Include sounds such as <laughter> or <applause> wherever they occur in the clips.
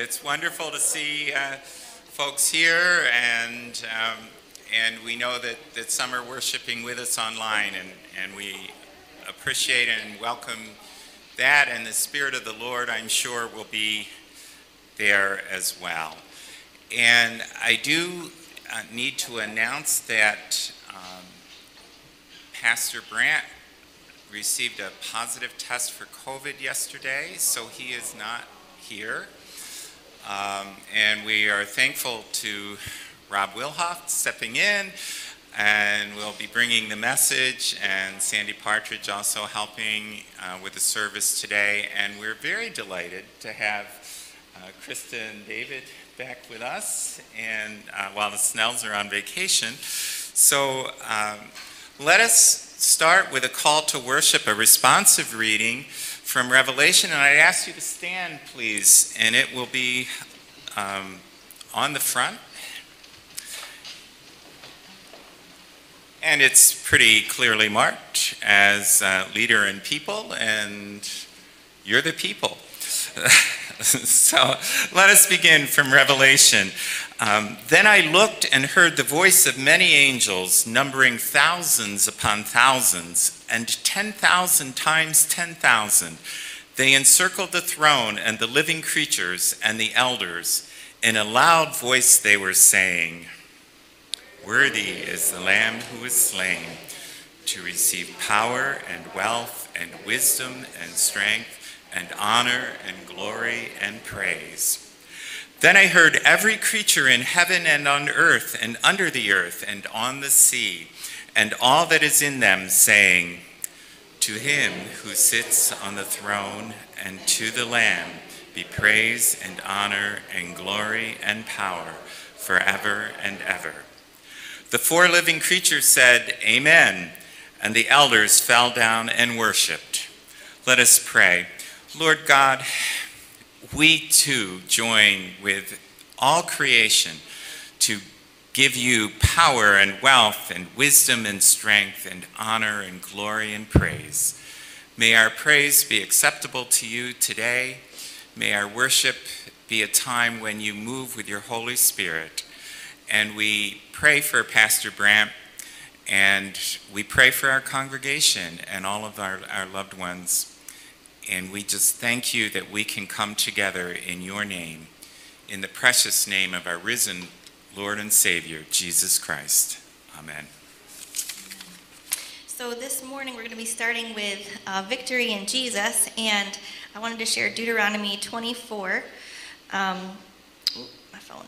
It's wonderful to see uh, folks here, and um, and we know that, that some are worshiping with us online, and, and we appreciate and welcome that, and the Spirit of the Lord, I'm sure, will be there as well. And I do uh, need to announce that um, Pastor Brandt received a positive test for COVID yesterday, so he is not here. Um, and we are thankful to Rob Wilhoff stepping in, and we'll be bringing the message, and Sandy Partridge also helping uh, with the service today. And we're very delighted to have uh, Krista and David back with us, and uh, while the Snells are on vacation. So um, let us start with a call to worship, a responsive reading from Revelation. And I ask you to stand, please, and it will be um, on the front. And it's pretty clearly marked as uh, leader and people, and you're the people. <laughs> so let us begin from Revelation. Um, then I looked and heard the voice of many angels, numbering thousands upon thousands, and 10,000 times 10,000. They encircled the throne and the living creatures and the elders. In a loud voice they were saying, Worthy is the Lamb who was slain to receive power and wealth and wisdom and strength and honor and glory and praise. Then I heard every creature in heaven and on earth and under the earth and on the sea and all that is in them saying, To him who sits on the throne and to the Lamb be praise and honor and glory and power forever and ever. The four living creatures said, Amen, and the elders fell down and worshiped. Let us pray. Lord God, we too join with all creation to give you power and wealth and wisdom and strength and honor and glory and praise. May our praise be acceptable to you today. May our worship be a time when you move with your Holy Spirit. And we pray for Pastor Brandt and we pray for our congregation and all of our, our loved ones. And we just thank you that we can come together in your name, in the precious name of our risen Lord and Savior, Jesus Christ. Amen. So this morning we're going to be starting with uh, victory in Jesus, and I wanted to share Deuteronomy 24. Um, my phone.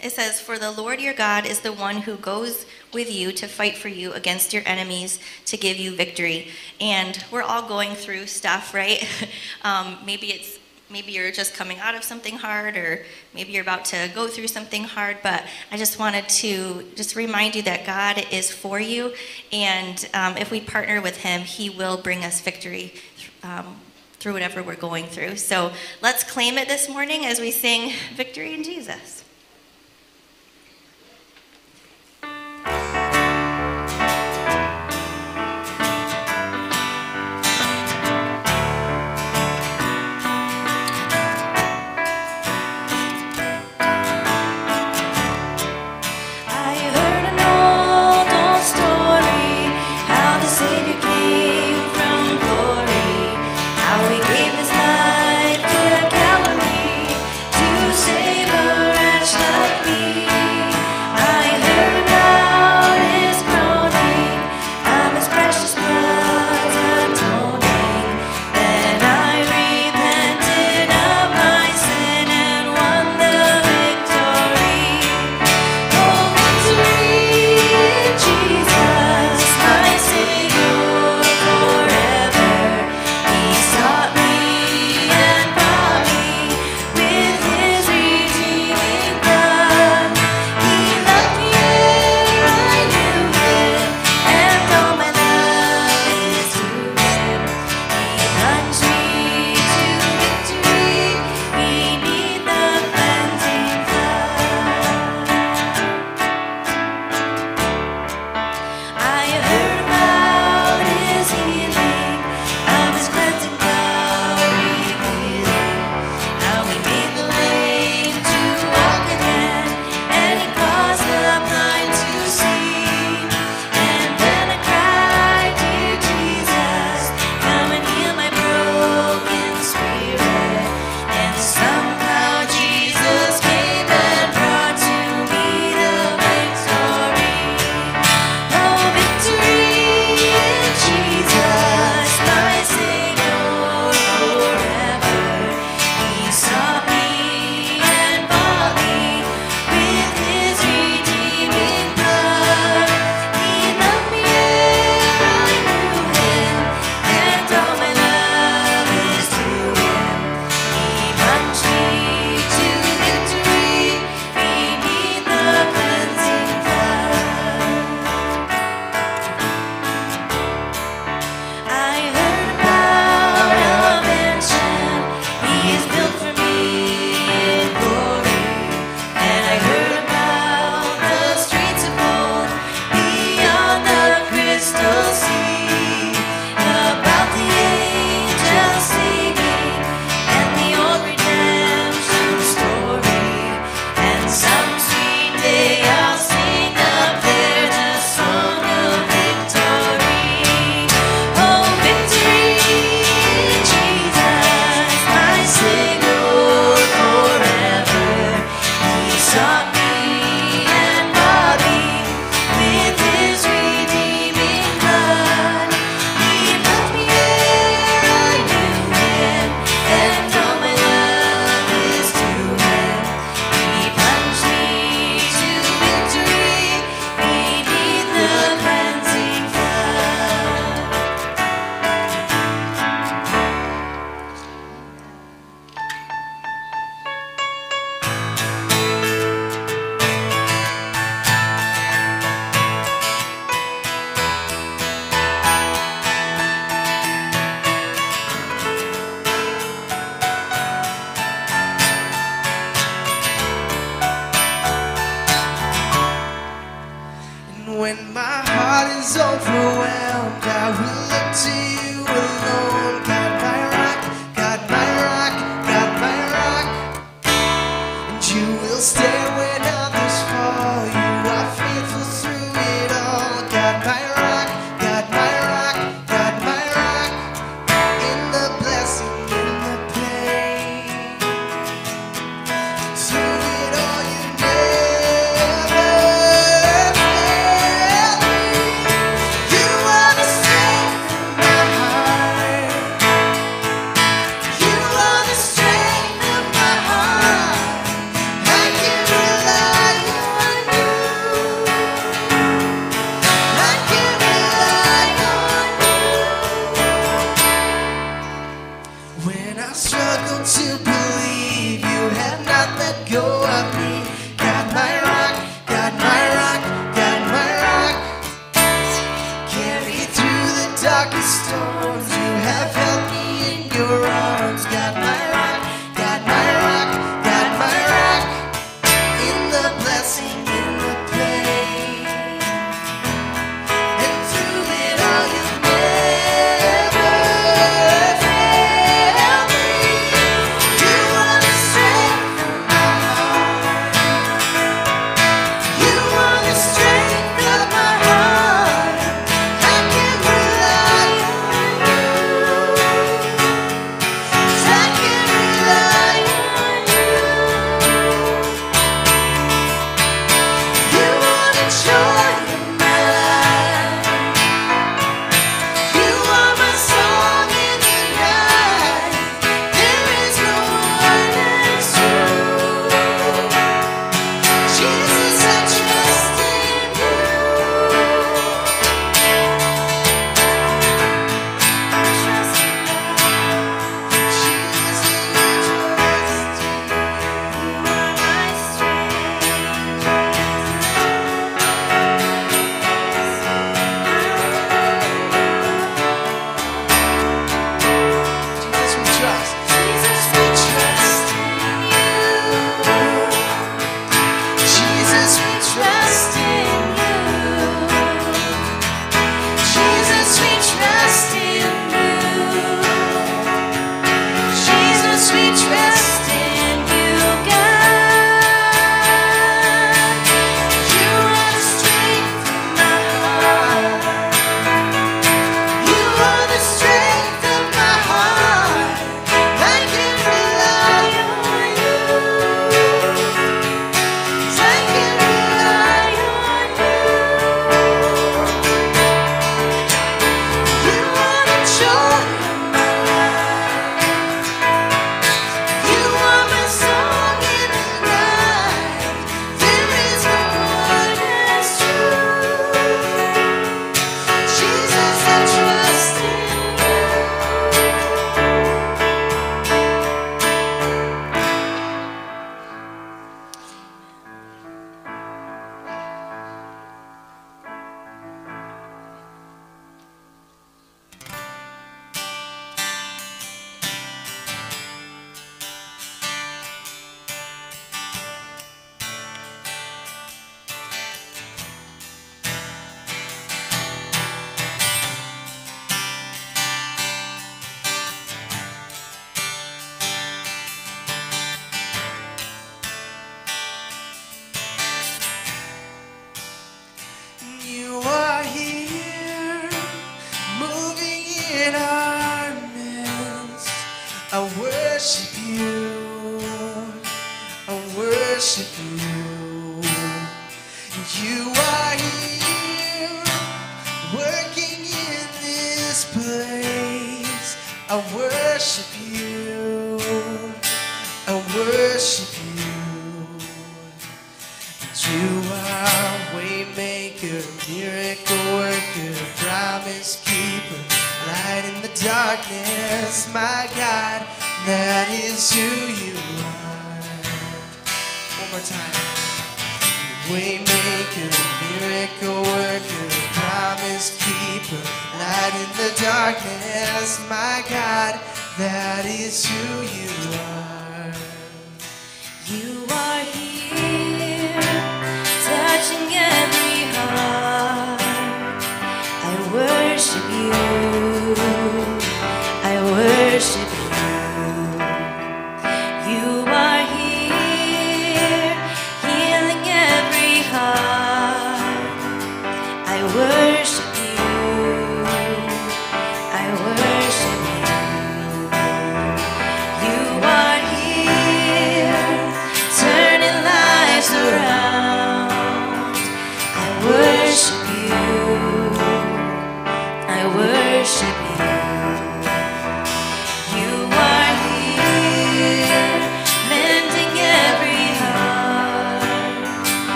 It says, For the Lord your God is the one who goes with you to fight for you against your enemies to give you victory. And we're all going through stuff, right? <laughs> um, maybe it's maybe you're just coming out of something hard or maybe you're about to go through something hard but i just wanted to just remind you that god is for you and um, if we partner with him he will bring us victory um, through whatever we're going through. So let's claim it this morning as we sing victory in jesus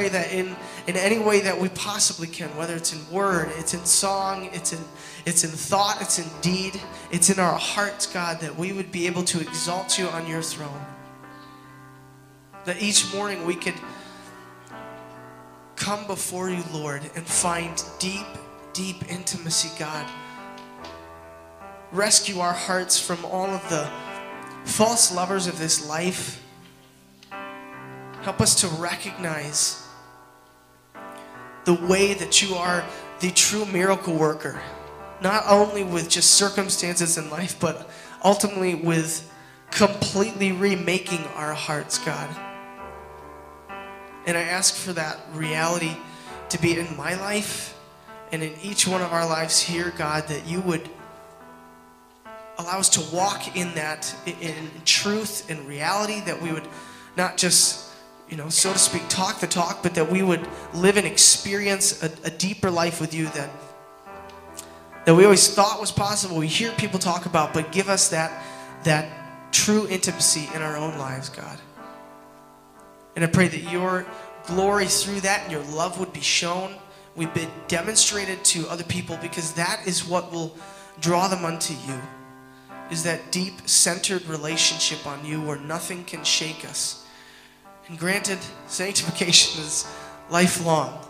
pray that in, in any way that we possibly can, whether it's in word, it's in song, it's in, it's in thought, it's in deed, it's in our hearts, God, that we would be able to exalt you on your throne. That each morning we could come before you, Lord, and find deep, deep intimacy, God. Rescue our hearts from all of the false lovers of this life. Help us to recognize the way that you are the true miracle worker, not only with just circumstances in life, but ultimately with completely remaking our hearts, God. And I ask for that reality to be in my life and in each one of our lives here, God, that you would allow us to walk in that, in, truth and reality, that we would not just, you know, so to speak, talk the talk, but that we would live and experience a, a deeper life with you that, that we always thought was possible. We hear people talk about, but give us that, that true intimacy in our own lives, God. And I pray that your glory through that and your love would be shown, would be demonstrated to other people because that is what will draw them unto you. Is that deep centered relationship on you where nothing can shake us. And granted, sanctification is lifelong.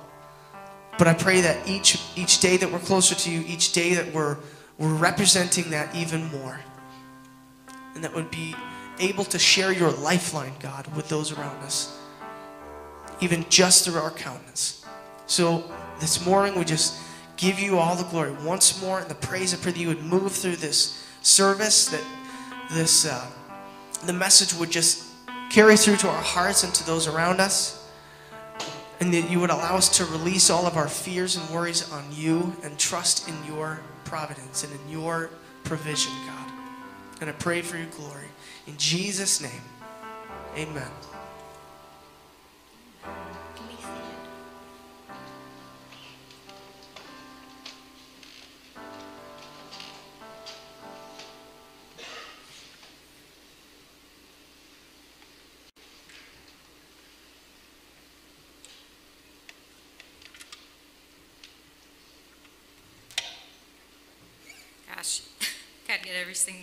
But I pray that each each day that we're closer to you, each day that we're we're representing that even more. And that would be able to share your lifeline, God, with those around us, even just through our countenance. So this morning, we just give you all the glory once more and the praise. I pray that you would move through this service, that this uh, the message would just carry through to our hearts and to those around us, and that you would allow us to release all of our fears and worries on you and trust in your providence and in your provision, God. And I pray for your glory. In Jesus' name, amen.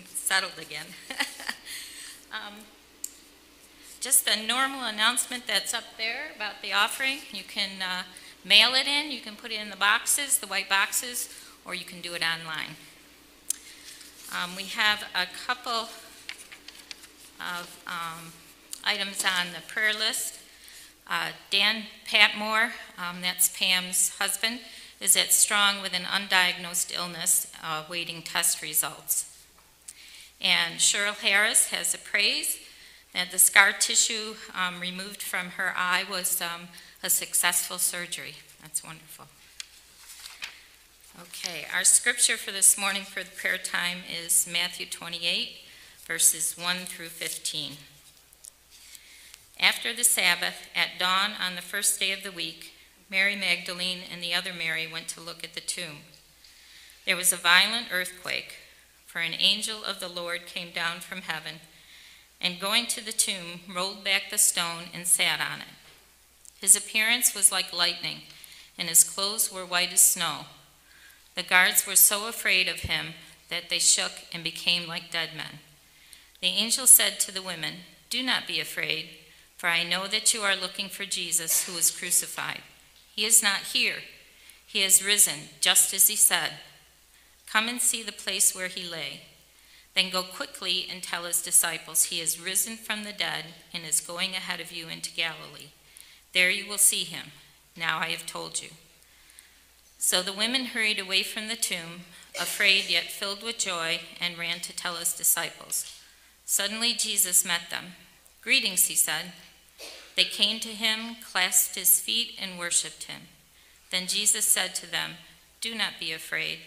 Settled again. <laughs> Um, Just a normal announcement that's up there about the offering. You can uh, mail it in, you can put it in the boxes, the white boxes, or you can do it online. Um, We have a couple of um, items on the prayer list. Uh, Dan Patmore, um, that's Pam's husband, is at Strong with an undiagnosed illness, uh, waiting test results. And Cheryl Harris has a praise that the scar tissue um, removed from her eye was um, a successful surgery. That's wonderful. Okay, our scripture for this morning for the prayer time is Matthew 28, verses 1 through 15. After the Sabbath, at dawn on the first day of the week, Mary Magdalene and the other Mary went to look at the tomb. There was a violent earthquake, for an angel of the Lord came down from heaven, and going to the tomb, rolled back the stone and sat on it. His appearance was like lightning, and his clothes were white as snow. The guards were so afraid of him that they shook and became like dead men. The angel said to the women, Do not be afraid, for I know that you are looking for Jesus who was crucified. He is not here. He has risen, just as he said. Come and see the place where he lay. Then go quickly and tell his disciples, He is risen from the dead and is going ahead of you into Galilee. There you will see him. Now I have told you. So the women hurried away from the tomb, afraid yet filled with joy, and ran to tell his disciples. Suddenly Jesus met them. Greetings, he said. They came to him, clasped his feet, and worshipped him. Then Jesus said to them, Do not be afraid.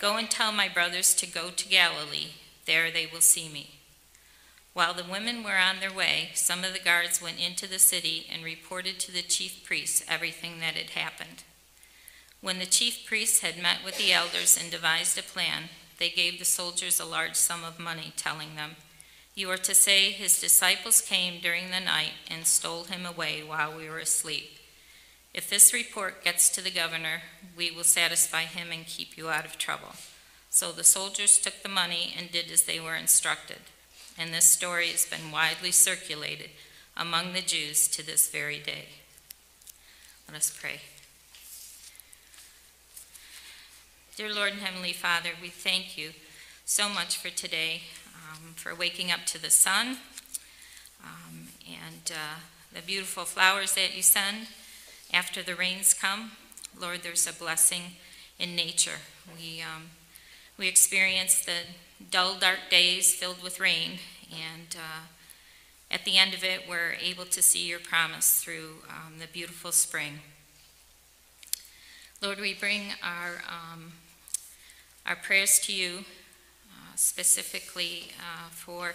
Go and tell my brothers to go to Galilee. There they will see me. While the women were on their way, some of the guards went into the city and reported to the chief priests everything that had happened. When the chief priests had met with the elders and devised a plan, they gave the soldiers a large sum of money, telling them, You are to say, His disciples came during the night and stole him away while we were asleep. If this report gets to the governor, we will satisfy him and keep you out of trouble. So the soldiers took the money and did as they were instructed. And this story has been widely circulated among the Jews to this very day. Let us pray. Dear Lord and Heavenly Father, we thank you so much for today, um, for waking up to the sun um, and uh, the beautiful flowers that you send after the rains come. Lord, there's a blessing in nature. We, um, we experience the dull, dark days filled with rain, and uh, at the end of it, we're able to see your promise through um, the beautiful spring. Lord, we bring our, um, our prayers to you uh, specifically uh, for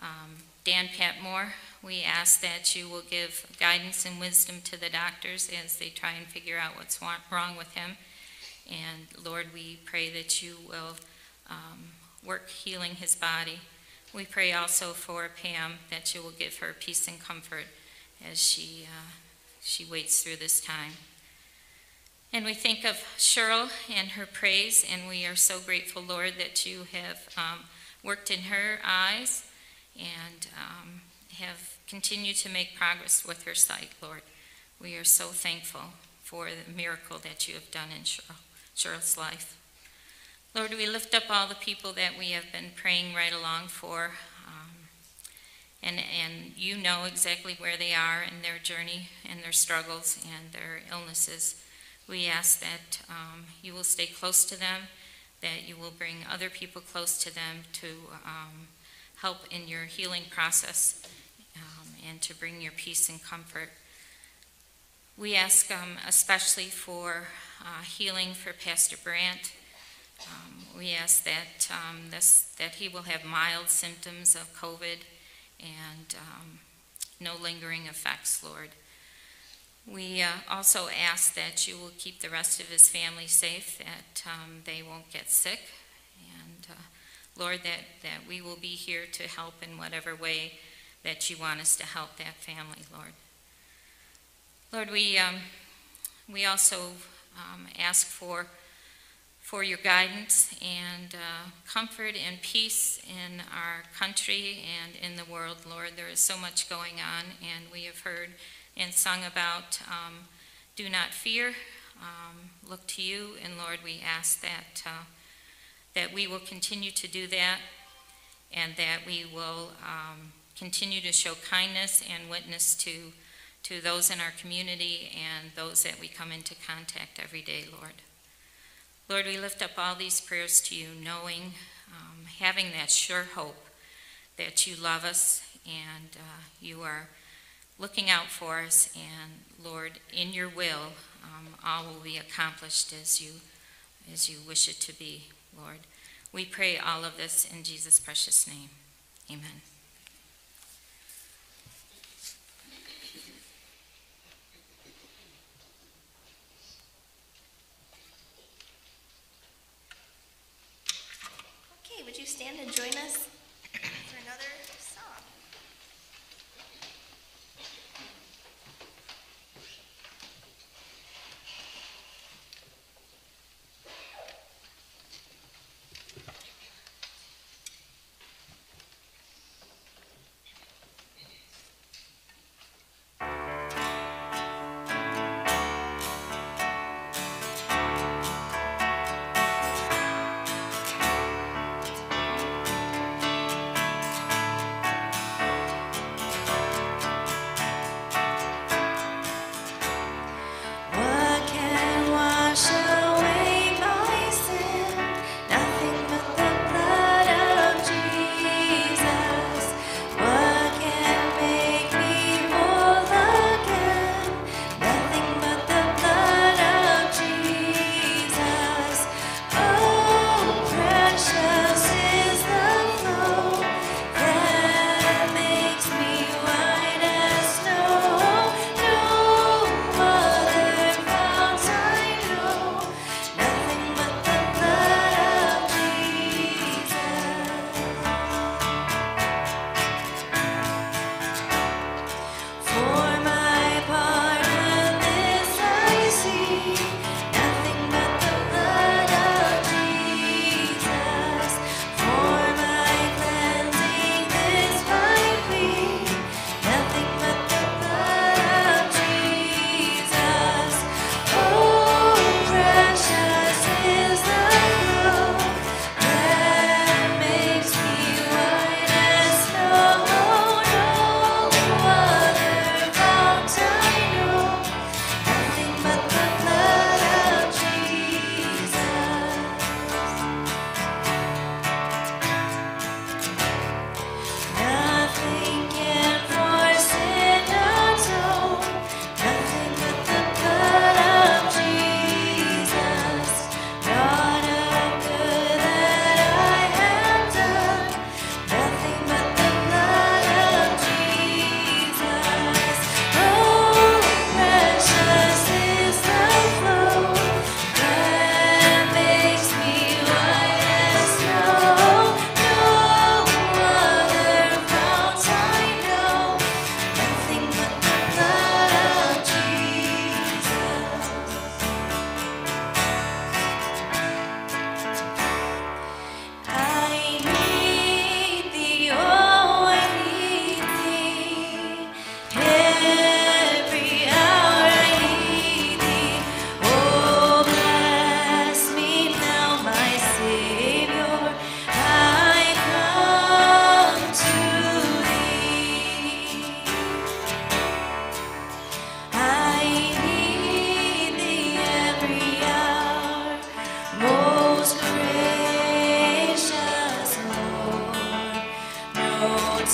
um, Dan Patmore. We ask that you will give guidance and wisdom to the doctors as they try and figure out what's wrong with him. And Lord, we pray that you will um, work healing his body. We pray also for Pam that you will give her peace and comfort as she, uh, she waits through this time. And we think of Cheryl and her praise, and we are so grateful, Lord, that you have um, worked in her eyes and um, have continued to make progress with her sight, Lord. We are so thankful for the miracle that you have done in Cheryl, Cheryl's life. Lord, we lift up all the people that we have been praying right along for. Um, and, and you know exactly where they are in their journey and their struggles and their illnesses. We ask that um, you will stay close to them, that you will bring other people close to them to um, help in your healing process and to bring your peace and comfort. We ask um, especially for uh, healing for Pastor Brandt, Um, We ask that um, this, that he will have mild symptoms of COVID and um, no lingering effects, Lord. We uh, also ask that you will keep the rest of his family safe, that um, they won't get sick, and uh, Lord, that, that we will be here to help in whatever way that you want us to help that family, Lord. Lord, we, um, we also um, ask for, for your guidance and uh, comfort and peace in our country and in the world, Lord. There is so much going on, and we have heard and sung about um, do not fear, um, look to you, and Lord, we ask that, uh, that we will continue to do that and that we will um, continue to show kindness and witness to, to those in our community and those that we come into contact every day, Lord. Lord, we lift up all these prayers to you, knowing, um, having that sure hope that you love us and uh, you are looking out for us, and Lord, in your will, um, all will be accomplished as you, as you wish it to be, Lord. We pray all of this in Jesus' precious name. Amen. Okay, would you stand and join us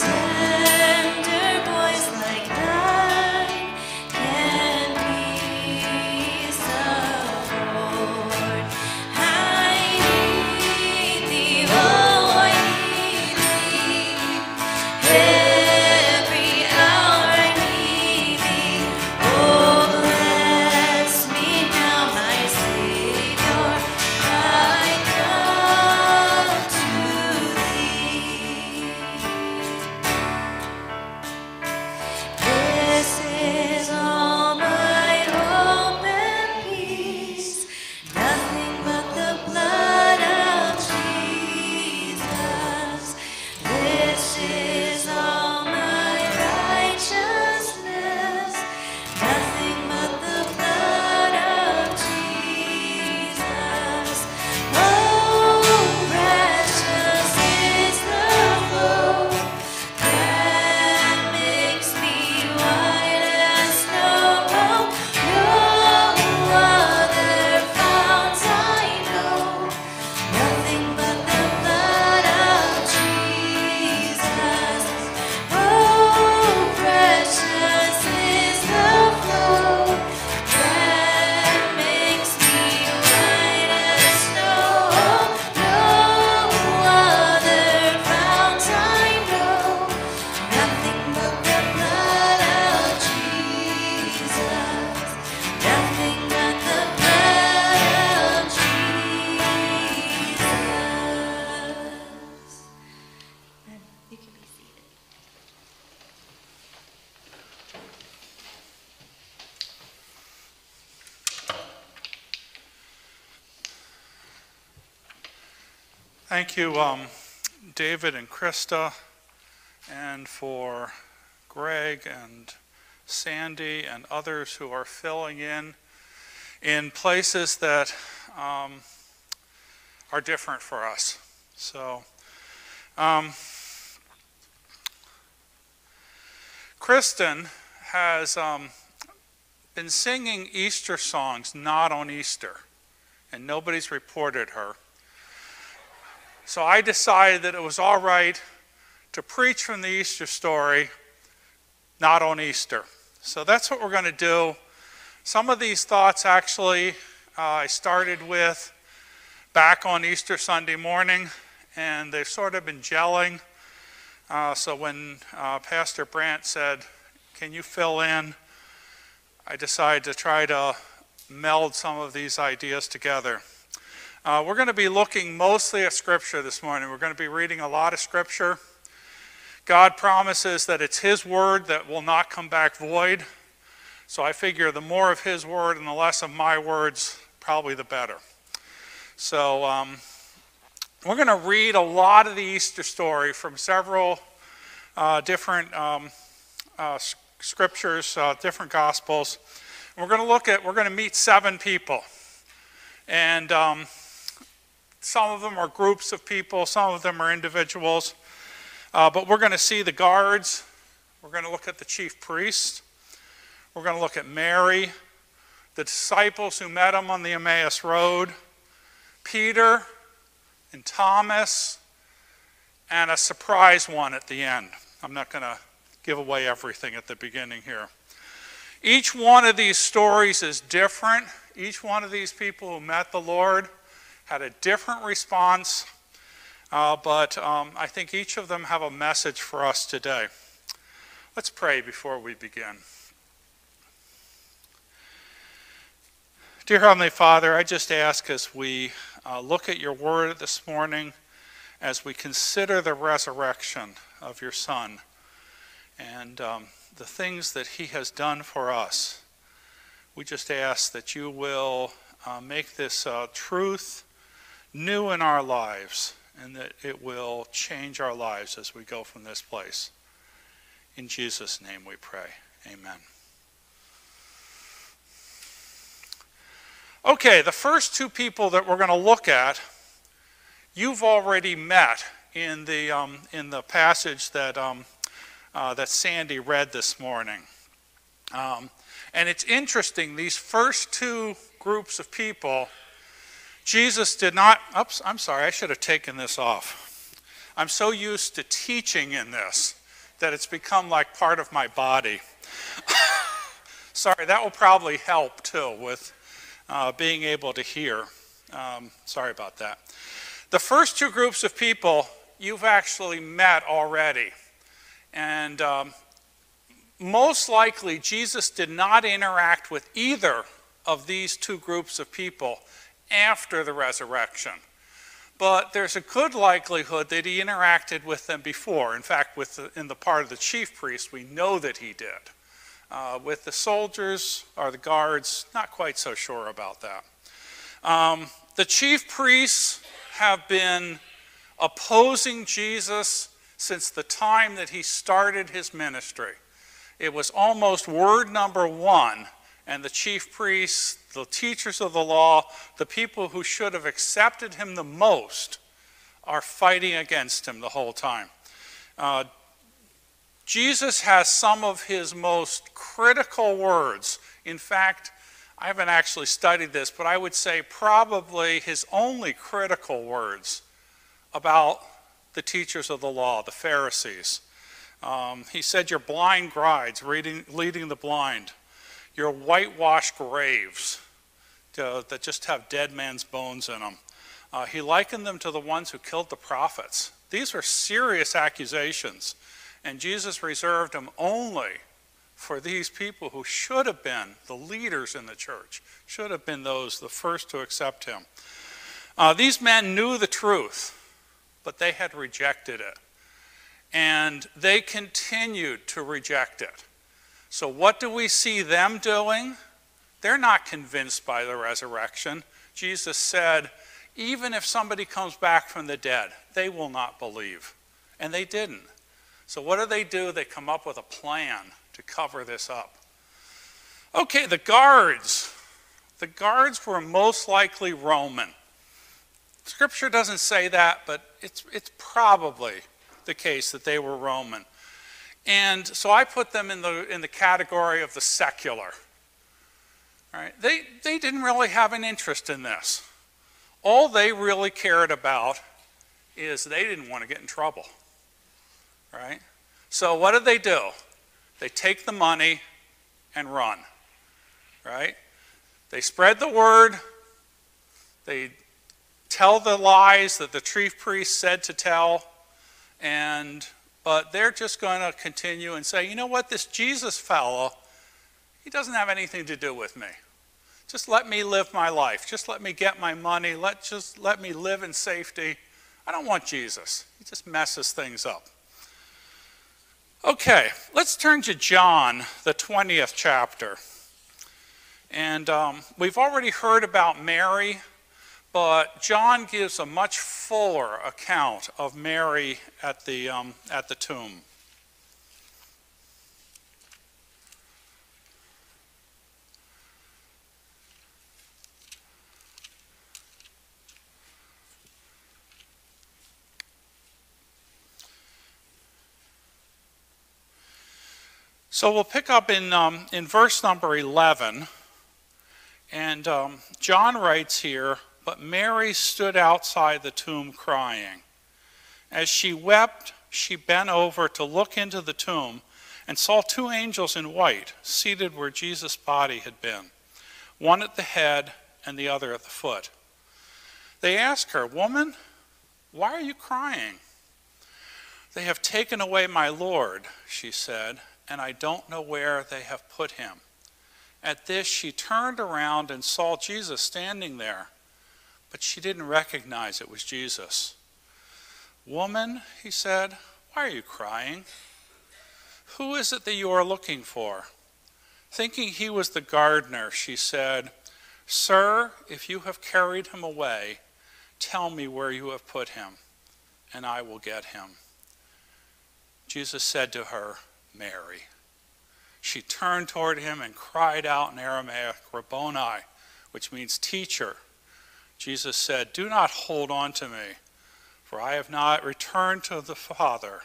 That's. You, um, David and Krista, and for Greg and Sandy and others who are filling in in places that um, are different for us. So, um, Kristen has um, been singing Easter songs not on Easter, and nobody's reported her. So I decided that it was all right to preach from the Easter story, not on Easter. So that's what we're going to do. Some of these thoughts actually uh, I started with back on Easter Sunday morning, and they've sort of been gelling. Uh, so when uh, Pastor Brandt said, Can you fill in? I decided to try to meld some of these ideas together. Uh, we're going to be looking mostly at Scripture this morning. We're going to be reading a lot of Scripture. God promises that it's His Word that will not come back void. So I figure the more of His Word and the less of my words, probably the better. So um, we're going to read a lot of the Easter story from several uh, different um, uh, scriptures, uh, different gospels. And we're going to look at, we're going to meet seven people. And um, some of them are groups of people, some of them are individuals. Uh, but we're going to see the guards. We're going to look at the chief priest. We're going to look at Mary, the disciples who met him on the Emmaus Road, Peter and Thomas, and a surprise one at the end. I'm not going to give away everything at the beginning here. Each one of these stories is different. Each one of these people who met the Lord had a different response, uh, but um, I think each of them have a message for us today. Let's pray before we begin. Dear Heavenly Father, I just ask as we uh, look at your word this morning, as we consider the resurrection of your Son and um, the things that he has done for us, we just ask that you will uh, make this uh, truth new in our lives and that it will change our lives as we go from this place. In Jesus' name we pray. Amen. Okay, the first two people that we're going to look at, you've already met in the, um, in the passage that, um, uh, that Sandy read this morning. Um, and it's interesting, these first two groups of people Jesus did not, oops, I'm sorry, I should have taken this off. I'm so used to teaching in this that it's become like part of my body. <laughs> sorry, that will probably help too with uh, being able to hear. Um, sorry about that. The first two groups of people you've actually met already. And um, most likely, Jesus did not interact with either of these two groups of people after the resurrection. But there's a good likelihood that he interacted with them before. In fact, with the, in the part of the chief priest, we know that he did. Uh, with the soldiers or the guards, not quite so sure about that. Um, the chief priests have been opposing Jesus since the time that he started his ministry. It was almost word number one, and the chief priests the teachers of the law, the people who should have accepted him the most, are fighting against him the whole time. Uh, Jesus has some of his most critical words. In fact, I haven't actually studied this, but I would say probably his only critical words about the teachers of the law, the Pharisees. Um, he said, You're blind guides, leading, leading the blind. You're whitewashed graves uh, that just have dead man's bones in them. Uh, he likened them to the ones who killed the prophets. These were serious accusations, and Jesus reserved them only for these people who should have been the leaders in the church, should have been those the first to accept him. Uh, these men knew the truth, but they had rejected it. And they continued to reject it. So, what do we see them doing? They're not convinced by the resurrection. Jesus said, even if somebody comes back from the dead, they will not believe. And they didn't. So, what do they do? They come up with a plan to cover this up. Okay, the guards. The guards were most likely Roman. Scripture doesn't say that, but it's, it's probably the case that they were Roman. And so I put them in the, in the category of the secular. Right? They, they didn't really have an interest in this. All they really cared about is they didn't want to get in trouble. Right? So what did they do? They take the money and run. Right? They spread the word. They tell the lies that the chief priest said to tell. And but they're just going to continue and say, you know what, this Jesus fellow, he doesn't have anything to do with me. Just let me live my life. Just let me get my money. Let just let me live in safety. I don't want Jesus. He just messes things up. Okay, let's turn to John, the 20th chapter. And um, we've already heard about Mary, but John gives a much fuller account of Mary at the, um, at the tomb. So we'll pick up in, um, in verse number 11. And um, John writes here, But Mary stood outside the tomb crying. As she wept, she bent over to look into the tomb and saw two angels in white seated where Jesus' body had been, one at the head and the other at the foot. They asked her, Woman, why are you crying? They have taken away my Lord, she said, and I don't know where they have put him. At this, she turned around and saw Jesus standing there, but she didn't recognize it was Jesus. Woman, he said, why are you crying? Who is it that you are looking for? Thinking he was the gardener, she said, Sir, if you have carried him away, tell me where you have put him, and I will get him. Jesus said to her, Mary. She turned toward him and cried out in Aramaic, Rabboni, which means teacher. Jesus said, Do not hold on to me, for I have not returned to the Father.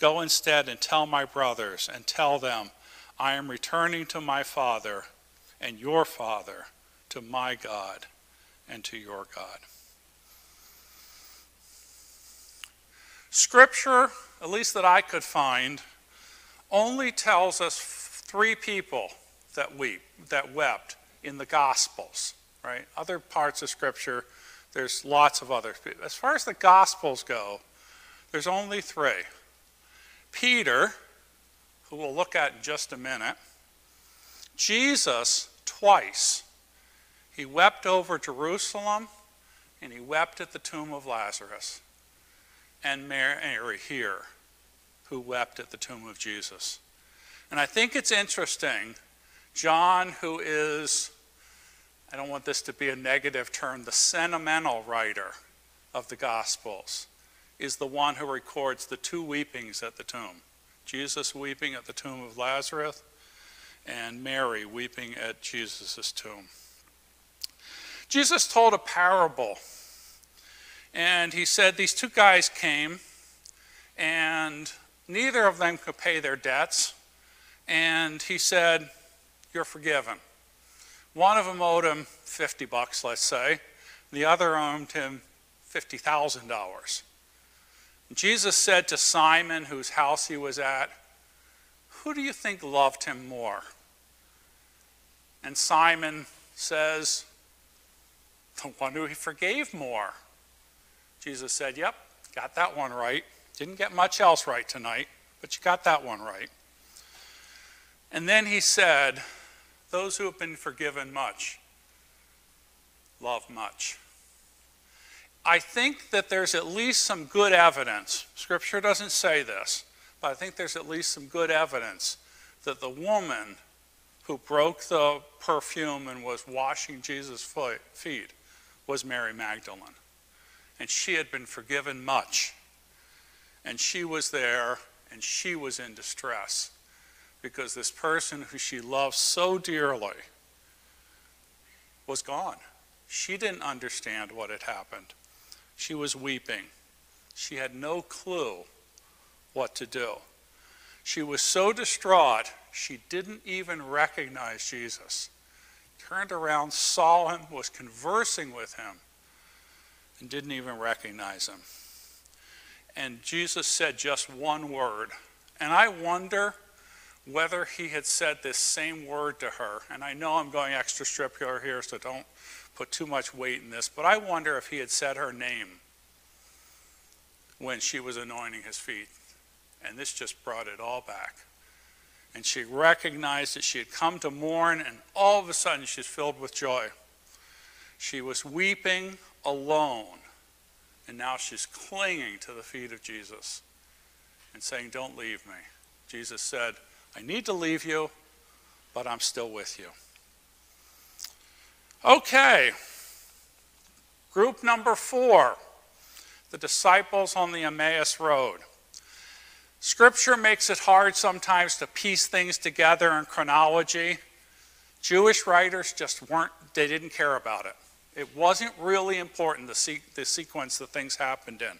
Go instead and tell my brothers, and tell them, I am returning to my Father and your Father, to my God and to your God. Scripture, at least that I could find, only tells us three people that weep, that wept in the Gospels, right? Other parts of Scripture, there's lots of others. As far as the Gospels go, there's only three. Peter, who we'll look at in just a minute, Jesus twice. He wept over Jerusalem and he wept at the tomb of Lazarus. And Mary here who wept at the tomb of Jesus. And I think it's interesting, John, who is, I don't want this to be a negative term, the sentimental writer of the Gospels, is the one who records the two weepings at the tomb Jesus weeping at the tomb of Lazarus, and Mary weeping at Jesus' tomb. Jesus told a parable, and he said these two guys came, and Neither of them could pay their debts. And he said, You're forgiven. One of them owed him 50 bucks, let's say. The other owed him $50,000. Jesus said to Simon, whose house he was at, Who do you think loved him more? And Simon says, The one who he forgave more. Jesus said, Yep, got that one right. Didn't get much else right tonight, but you got that one right. And then he said, Those who have been forgiven much love much. I think that there's at least some good evidence. Scripture doesn't say this, but I think there's at least some good evidence that the woman who broke the perfume and was washing Jesus' feet was Mary Magdalene. And she had been forgiven much. And she was there and she was in distress because this person who she loved so dearly was gone. She didn't understand what had happened. She was weeping. She had no clue what to do. She was so distraught, she didn't even recognize Jesus. Turned around, saw him, was conversing with him, and didn't even recognize him. And Jesus said just one word. And I wonder whether he had said this same word to her. And I know I'm going extra scriptural here, so don't put too much weight in this, but I wonder if he had said her name when she was anointing his feet. And this just brought it all back. And she recognized that she had come to mourn, and all of a sudden she's filled with joy. She was weeping alone, and now she's clinging to the feet of Jesus and saying, Don't leave me. Jesus said, I need to leave you, but I'm still with you. Okay, group number four the disciples on the Emmaus Road. Scripture makes it hard sometimes to piece things together in chronology. Jewish writers just weren't, they didn't care about it. It wasn't really important, the, the sequence that things happened in.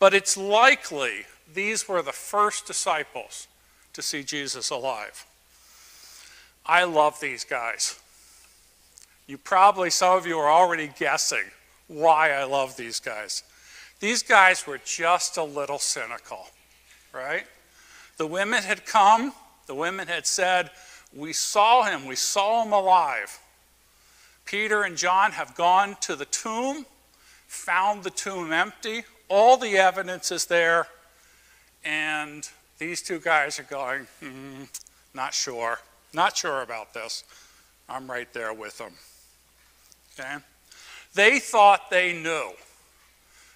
But it's likely these were the first disciples to see Jesus alive. I love these guys. You probably, some of you are already guessing why I love these guys. These guys were just a little cynical, right? The women had come, the women had said, We saw him, we saw him alive. Peter and John have gone to the tomb, found the tomb empty, all the evidence is there, and these two guys are going, hmm, not sure, not sure about this. I'm right there with them. Okay? They thought they knew.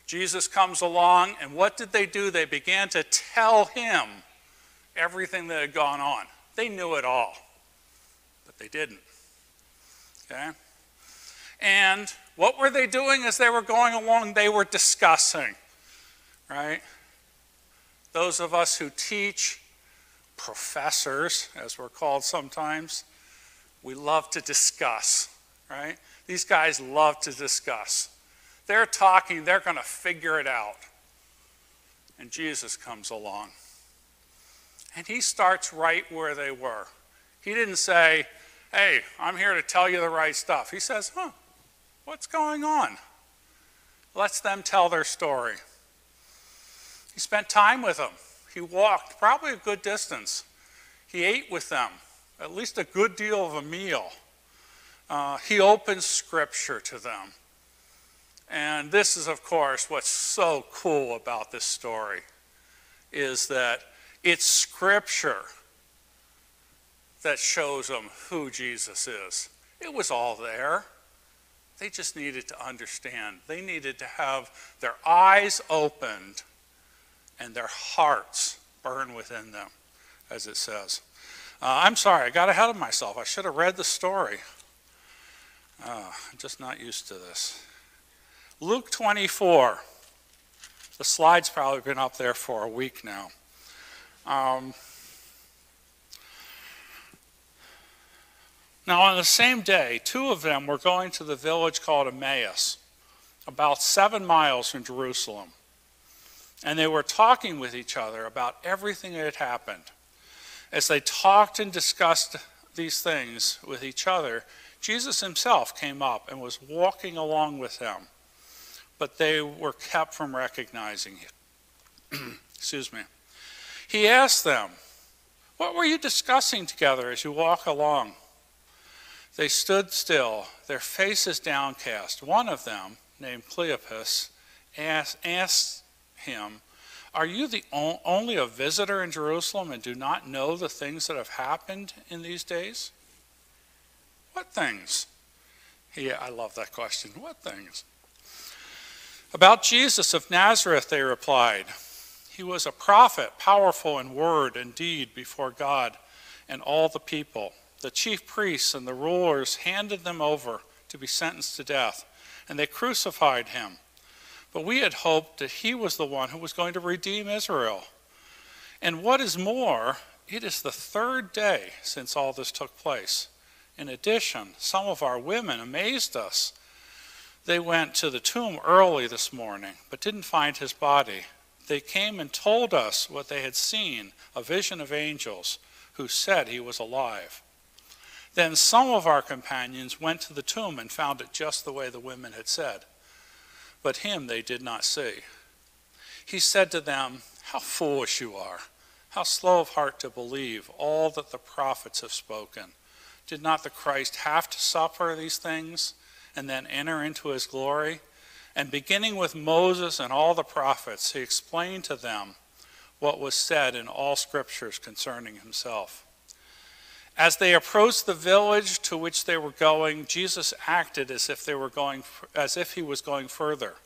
Jesus comes along, and what did they do? They began to tell him everything that had gone on. They knew it all, but they didn't. Okay? And what were they doing as they were going along? They were discussing, right? Those of us who teach, professors, as we're called sometimes, we love to discuss, right? These guys love to discuss. They're talking, they're going to figure it out. And Jesus comes along. And he starts right where they were. He didn't say, Hey, I'm here to tell you the right stuff. He says, Huh, what's going on? Lets them tell their story. He spent time with them. He walked probably a good distance. He ate with them, at least a good deal of a meal. Uh, he opened scripture to them. And this is, of course, what's so cool about this story is that it's scripture that shows them who Jesus is. It was all there. They just needed to understand. They needed to have their eyes opened and their hearts burn within them, as it says. Uh, I'm sorry, I got ahead of myself. I should have read the story. Uh, I'm just not used to this. Luke 24. The slide's probably been up there for a week now. Um, now, on the same day, two of them were going to the village called Emmaus, about seven miles from Jerusalem. And they were talking with each other about everything that had happened. As they talked and discussed these things with each other, Jesus himself came up and was walking along with them but they were kept from recognizing him. <clears throat> Excuse me. He asked them, What were you discussing together as you walk along? They stood still, their faces downcast. One of them, named Cleopas, asked, asked him, Are you the only a visitor in Jerusalem and do not know the things that have happened in these days? What things? Yeah, I love that question. What things? About Jesus of Nazareth, they replied, He was a prophet, powerful in word and deed before God and all the people. The chief priests and the rulers handed them over to be sentenced to death, and they crucified him. But we had hoped that he was the one who was going to redeem Israel. And what is more, it is the third day since all this took place. In addition, some of our women amazed us. They went to the tomb early this morning, but didn't find his body. They came and told us what they had seen a vision of angels who said he was alive. Then some of our companions went to the tomb and found it just the way the women had said, but him they did not see. He said to them, How foolish you are! How slow of heart to believe all that the prophets have spoken. Did not the Christ have to suffer these things and then enter into his glory? And beginning with Moses and all the prophets, he explained to them what was said in all scriptures concerning himself. As they approached the village to which they were going, Jesus acted as if they were going as if he was going further.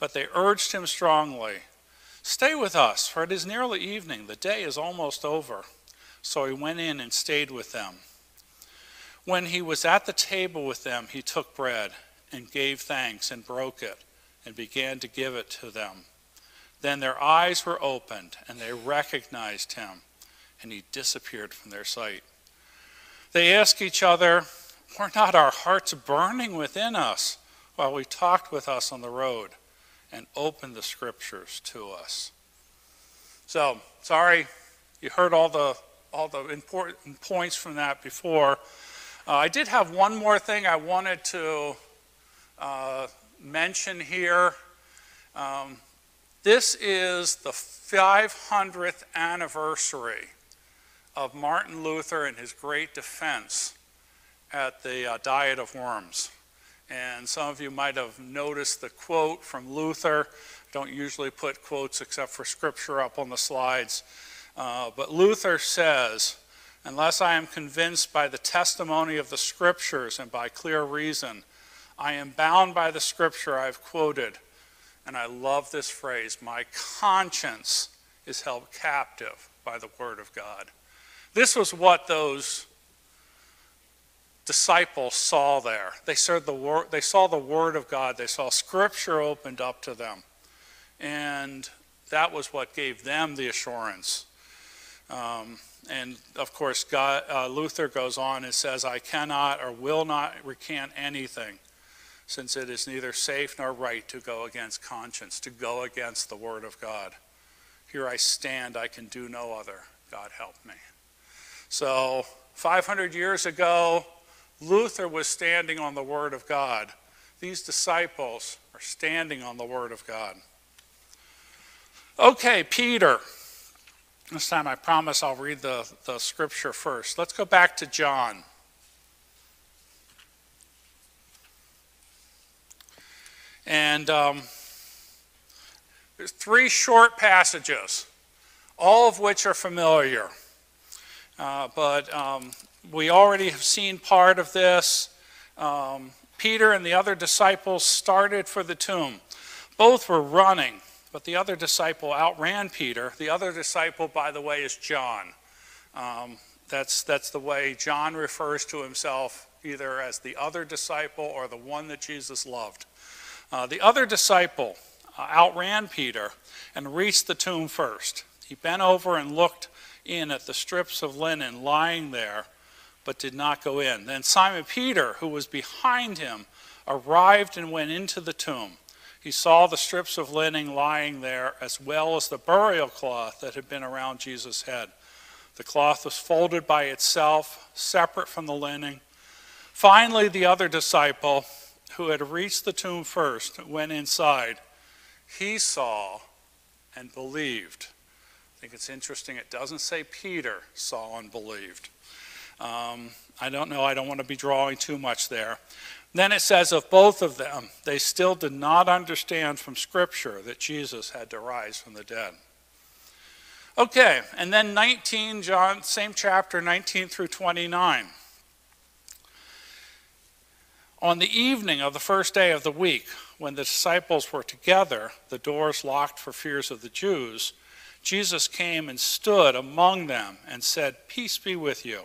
But they urged him strongly, "Stay with us, for it is nearly evening; the day is almost over." So he went in and stayed with them. When he was at the table with them, he took bread and gave thanks and broke it and began to give it to them. Then their eyes were opened and they recognized him, and he disappeared from their sight. They ask each other, Were not our hearts burning within us while we talked with us on the road and opened the scriptures to us? So, sorry, you heard all the all the important points from that before. Uh, I did have one more thing I wanted to uh, mention here. Um, this is the 500th anniversary of Martin Luther and his great defense at the uh, Diet of Worms. And some of you might have noticed the quote from Luther. Don't usually put quotes except for scripture up on the slides. Uh, but Luther says, Unless I am convinced by the testimony of the scriptures and by clear reason, I am bound by the scripture I've quoted. And I love this phrase my conscience is held captive by the word of God. This was what those disciples saw there. They saw the word, they saw the word of God. They saw scripture opened up to them. And that was what gave them the assurance. Um, and of course, God, uh, Luther goes on and says, I cannot or will not recant anything, since it is neither safe nor right to go against conscience, to go against the word of God. Here I stand, I can do no other. God help me. So, 500 years ago, Luther was standing on the Word of God. These disciples are standing on the Word of God. Okay, Peter. This time I promise I'll read the, the scripture first. Let's go back to John. And um, there's three short passages, all of which are familiar. Uh, but um, we already have seen part of this. Um, Peter and the other disciples started for the tomb. Both were running, but the other disciple outran Peter. The other disciple, by the way, is John. Um, that's, that's the way John refers to himself, either as the other disciple or the one that Jesus loved. Uh, the other disciple uh, outran Peter and reached the tomb first. He bent over and looked in at the strips of linen lying there, but did not go in. Then Simon Peter, who was behind him, arrived and went into the tomb. He saw the strips of linen lying there, as well as the burial cloth that had been around Jesus' head. The cloth was folded by itself, separate from the linen. Finally, the other disciple, who had reached the tomb first, went inside. He saw and believed. I think it's interesting, it doesn't say Peter saw and believed. Um, I don't know, I don't want to be drawing too much there. Then it says of both of them, they still did not understand from Scripture that Jesus had to rise from the dead. Okay, and then 19, John, same chapter, 19 through 29. On the evening of the first day of the week, when the disciples were together, the doors locked for fears of the Jews, Jesus came and stood among them and said, Peace be with you.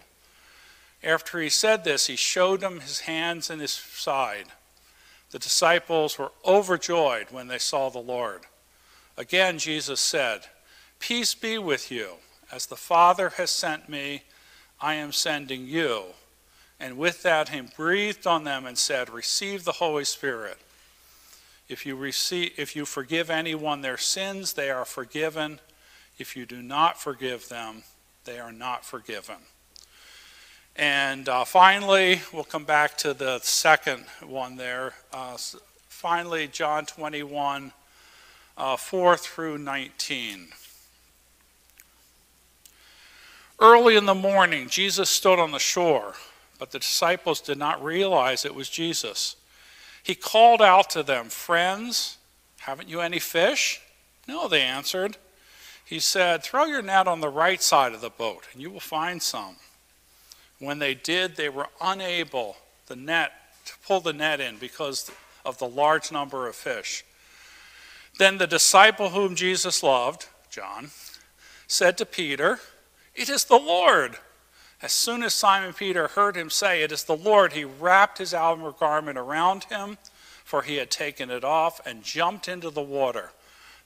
After he said this, he showed them his hands and his side. The disciples were overjoyed when they saw the Lord. Again, Jesus said, Peace be with you. As the Father has sent me, I am sending you. And with that, he breathed on them and said, Receive the Holy Spirit. If you, receive, if you forgive anyone their sins, they are forgiven. If you do not forgive them, they are not forgiven. And uh, finally, we'll come back to the second one there. Uh, finally, John 21, uh, 4 through 19. Early in the morning, Jesus stood on the shore, but the disciples did not realize it was Jesus. He called out to them, Friends, haven't you any fish? No, they answered. He said, Throw your net on the right side of the boat, and you will find some. When they did, they were unable the net to pull the net in because of the large number of fish. Then the disciple whom Jesus loved, John, said to Peter, It is the Lord. As soon as Simon Peter heard him say, It is the Lord, he wrapped his outer garment around him, for he had taken it off, and jumped into the water.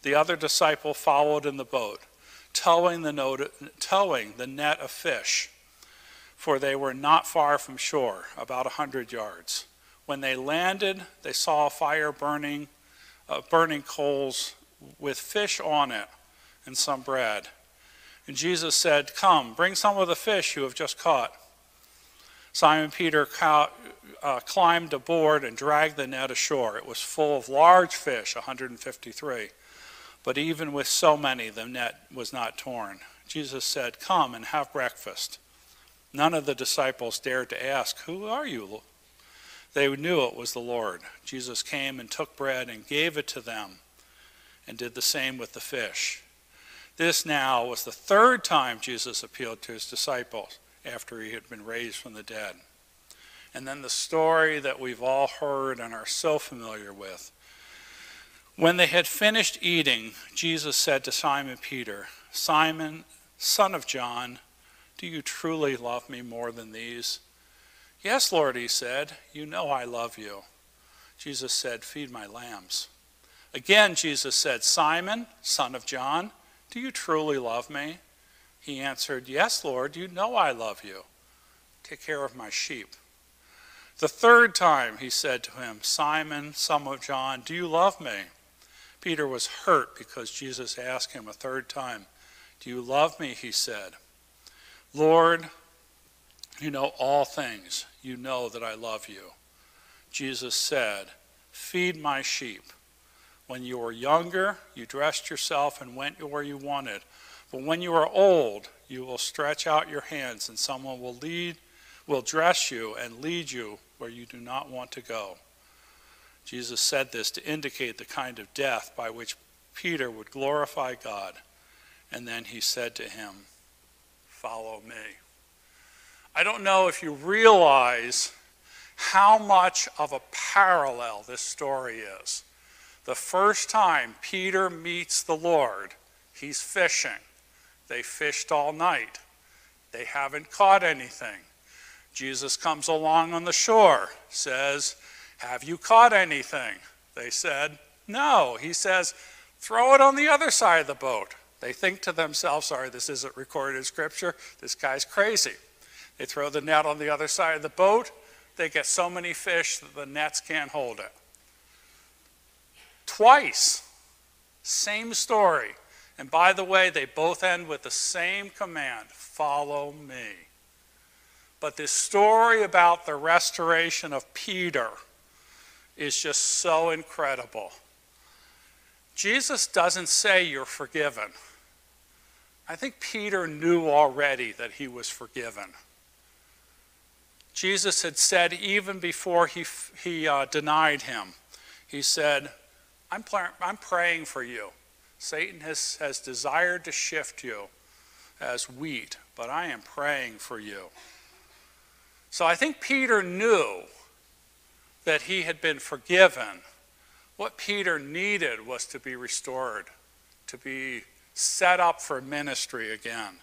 The other disciple followed in the boat, towing the, note, towing the net of fish, for they were not far from shore, about a hundred yards. When they landed, they saw a fire burning, uh, burning coals with fish on it and some bread. And Jesus said, Come, bring some of the fish you have just caught. Simon Peter cou- uh, climbed aboard and dragged the net ashore. It was full of large fish, 153. But even with so many, the net was not torn. Jesus said, Come and have breakfast. None of the disciples dared to ask, Who are you? They knew it was the Lord. Jesus came and took bread and gave it to them, and did the same with the fish. This now was the third time Jesus appealed to his disciples after he had been raised from the dead. And then the story that we've all heard and are so familiar with. When they had finished eating, Jesus said to Simon Peter, Simon, son of John, do you truly love me more than these? Yes, Lord, he said, you know I love you. Jesus said, Feed my lambs. Again, Jesus said, Simon, son of John, do you truly love me? He answered, Yes, Lord, you know I love you. Take care of my sheep. The third time he said to him, Simon, son of John, do you love me? Peter was hurt because Jesus asked him a third time, Do you love me? He said, Lord, you know all things. You know that I love you. Jesus said, Feed my sheep. When you were younger, you dressed yourself and went where you wanted. But when you are old, you will stretch out your hands, and someone will lead, will dress you and lead you where you do not want to go. Jesus said this to indicate the kind of death by which Peter would glorify God. And then he said to him, Follow me. I don't know if you realize how much of a parallel this story is. The first time Peter meets the Lord, he's fishing. They fished all night. They haven't caught anything. Jesus comes along on the shore, says, Have you caught anything? They said, No. He says, Throw it on the other side of the boat. They think to themselves, Sorry, this isn't recorded in Scripture. This guy's crazy. They throw the net on the other side of the boat. They get so many fish that the nets can't hold it. Twice. Same story. And by the way, they both end with the same command follow me. But this story about the restoration of Peter is just so incredible. Jesus doesn't say you're forgiven. I think Peter knew already that he was forgiven. Jesus had said, even before he, he uh, denied him, he said, I'm, I'm praying for you. Satan has, has desired to shift you as wheat, but I am praying for you. So I think Peter knew that he had been forgiven. What Peter needed was to be restored, to be set up for ministry again.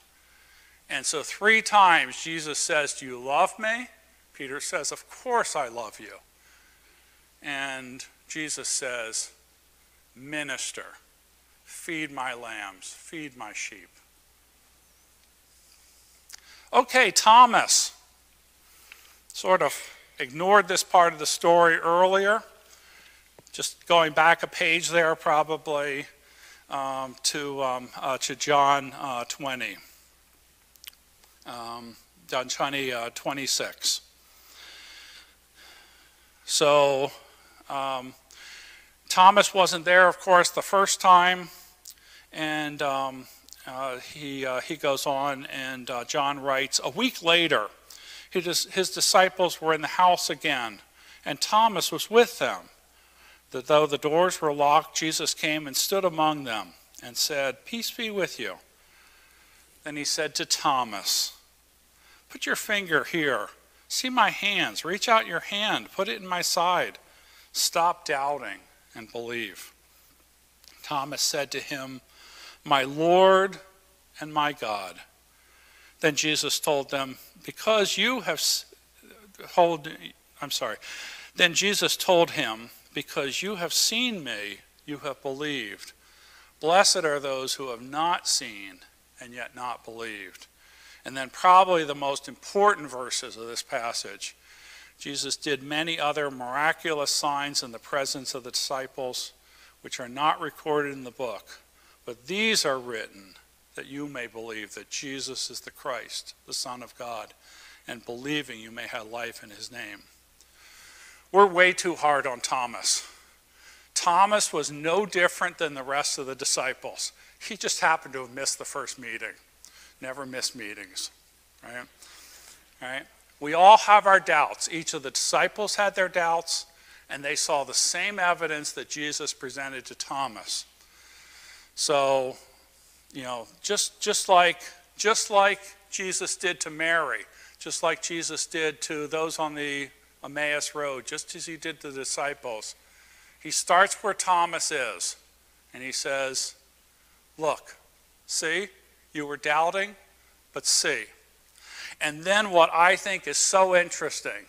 And so, three times Jesus says, Do you love me? Peter says, Of course I love you. and Jesus says, Minister, feed my lambs, feed my sheep. Okay, Thomas sort of ignored this part of the story earlier. Just going back a page there, probably um, to, um, uh, to John uh, 20. Um, John 20, uh, 26. So, um, Thomas wasn't there, of course, the first time, and um, uh, he, uh, he goes on, and uh, John writes, A week later, his, disciples were in the house again, and Thomas was with them. That though the doors were locked, Jesus came and stood among them and said, Peace be with you. Then he said to Thomas, Put your finger here. See my hands. Reach out your hand. Put it in my side. Stop doubting and believe. Thomas said to him, My Lord and my God. Then Jesus told them, Because you have hold, I'm sorry. Then Jesus told him, Because you have seen me, you have believed. Blessed are those who have not seen and yet not believed. And then, probably the most important verses of this passage Jesus did many other miraculous signs in the presence of the disciples, which are not recorded in the book. But these are written that you may believe that Jesus is the Christ, the Son of God, and believing you may have life in his name. We're way too hard on Thomas. Thomas was no different than the rest of the disciples. He just happened to have missed the first meeting. Never miss meetings, right? Right? We all have our doubts. Each of the disciples had their doubts, and they saw the same evidence that Jesus presented to Thomas. So, you know, just just like just like Jesus did to Mary, just like Jesus did to those on the Emmaus road, just as he did to the disciples. He starts where Thomas is, and he says, "Look, see, you were doubting, but see." And then what I think is so interesting,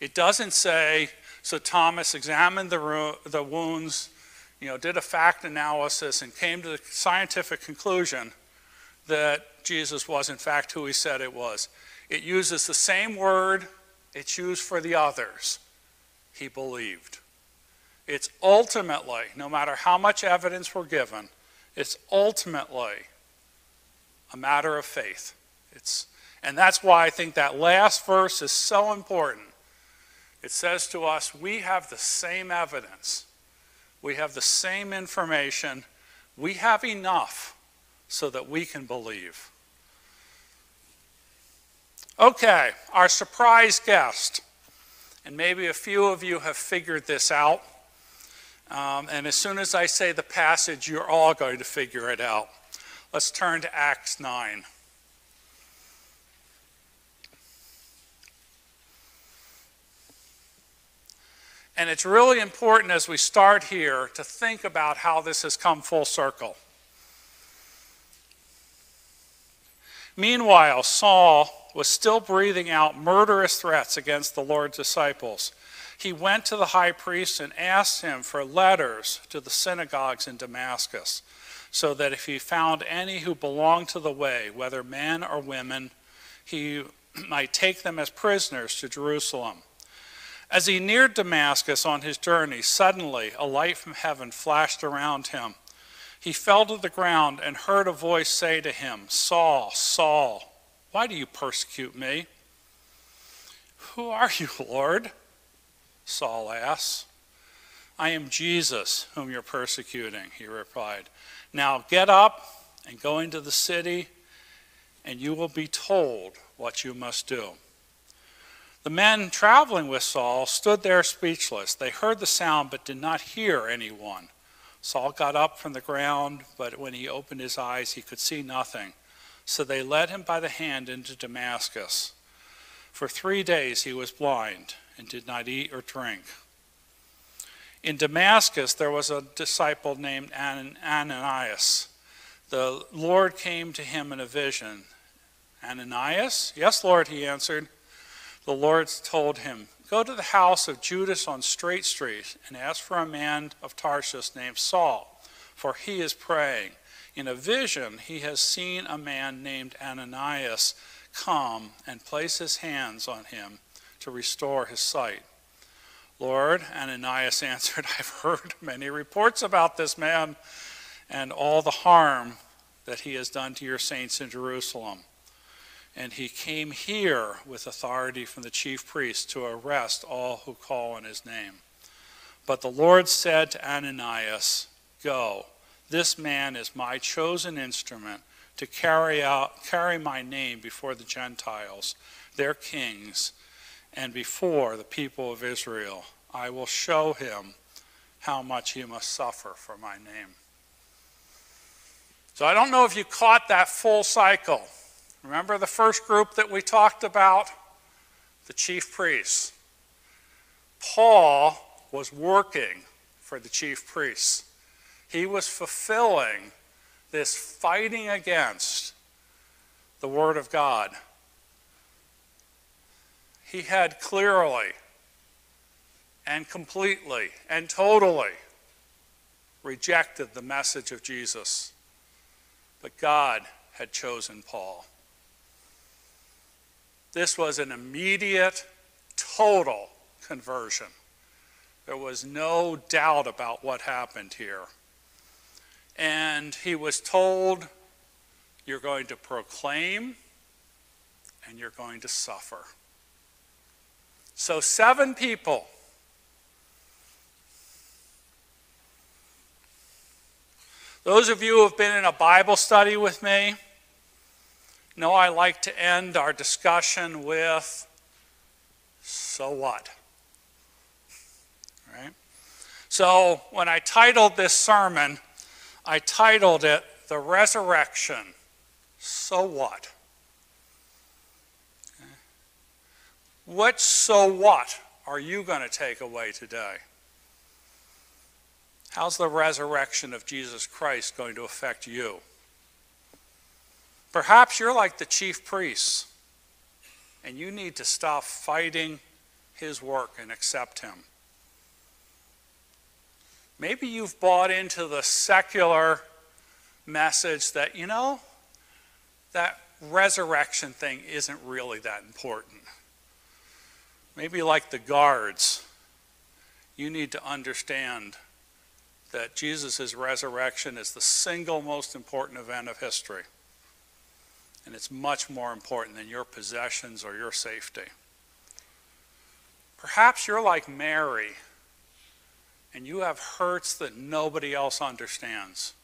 it doesn't say, so Thomas examined the, the wounds, you know, did a fact analysis, and came to the scientific conclusion that Jesus was, in fact, who he said it was. It uses the same word it's used for the others. He believed. It's ultimately, no matter how much evidence we're given, it's ultimately a matter of faith. It's and that's why I think that last verse is so important. It says to us, we have the same evidence, we have the same information, we have enough so that we can believe. Okay, our surprise guest. And maybe a few of you have figured this out. Um, and as soon as I say the passage, you're all going to figure it out. Let's turn to Acts 9. And it's really important as we start here to think about how this has come full circle. Meanwhile, Saul was still breathing out murderous threats against the Lord's disciples. He went to the high priest and asked him for letters to the synagogues in Damascus, so that if he found any who belonged to the way, whether men or women, he might take them as prisoners to Jerusalem. As he neared Damascus on his journey, suddenly a light from heaven flashed around him. He fell to the ground and heard a voice say to him, Saul, Saul, why do you persecute me? Who are you, Lord? Saul asked. I am Jesus, whom you're persecuting, he replied. Now get up and go into the city, and you will be told what you must do. The men traveling with Saul stood there speechless. They heard the sound but did not hear anyone. Saul got up from the ground, but when he opened his eyes, he could see nothing. So they led him by the hand into Damascus. For three days he was blind and did not eat or drink. In Damascus, there was a disciple named Ananias. The Lord came to him in a vision. Ananias? Yes, Lord, he answered. The Lord told him, Go to the house of Judas on Straight Street and ask for a man of Tarsus named Saul, for he is praying. In a vision, he has seen a man named Ananias come and place his hands on him to restore his sight. Lord, Ananias <laughs> answered, I've heard many reports about this man and all the harm that he has done to your saints in Jerusalem. And he came here with authority from the chief priest to arrest all who call on his name. But the Lord said to Ananias, Go, this man is my chosen instrument to carry out carry my name before the Gentiles, their kings, and before the people of Israel. I will show him how much he must suffer for my name. So I don't know if you caught that full cycle. Remember the first group that we talked about? The chief priests. Paul was working for the chief priests. He was fulfilling this fighting against the Word of God. He had clearly and completely and totally rejected the message of Jesus. But God had chosen Paul. This was an immediate, total conversion. There was no doubt about what happened here. And he was told, You're going to proclaim and you're going to suffer. So, seven people. Those of you who have been in a Bible study with me know I like to end our discussion with so what? Right? So, when I titled this sermon, I titled it The Resurrection. So what? Okay. What so what are you going to take away today? How's the resurrection of Jesus Christ going to affect you? Perhaps you're like the chief priests and you need to stop fighting his work and accept him. Maybe you've bought into the secular message that, you know, that resurrection thing isn't really that important. Maybe like the guards, you need to understand that Jesus' resurrection is the single most important event of history. And it's much more important than your possessions or your safety. Perhaps you're like Mary and you have hurts that nobody else understands.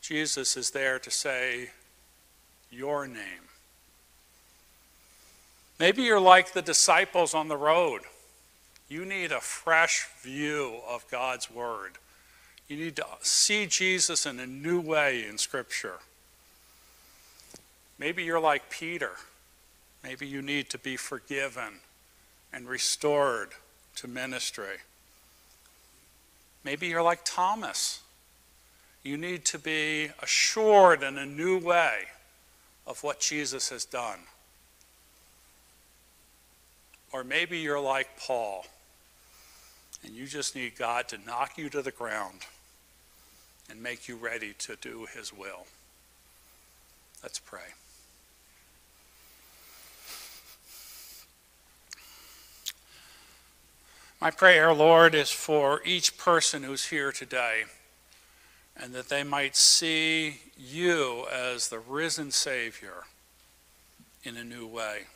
Jesus is there to say your name. Maybe you're like the disciples on the road. You need a fresh view of God's Word. You need to see Jesus in a new way in Scripture. Maybe you're like Peter. Maybe you need to be forgiven and restored to ministry. Maybe you're like Thomas. You need to be assured in a new way of what Jesus has done. Or maybe you're like Paul, and you just need God to knock you to the ground and make you ready to do his will. Let's pray. My prayer, Lord, is for each person who's here today, and that they might see you as the risen Savior in a new way.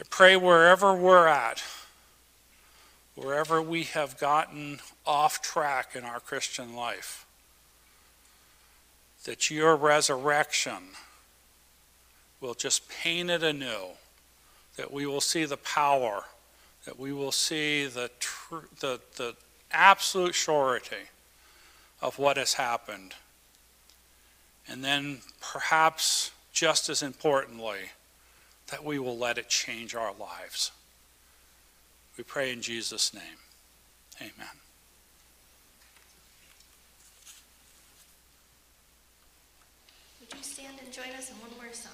I pray wherever we're at, wherever we have gotten off track in our Christian life, that your resurrection will just paint it anew, that we will see the power that we will see the, the, the absolute surety of what has happened. And then, perhaps just as importantly, that we will let it change our lives. We pray in Jesus' name. Amen. Would you stand and join us in one more song?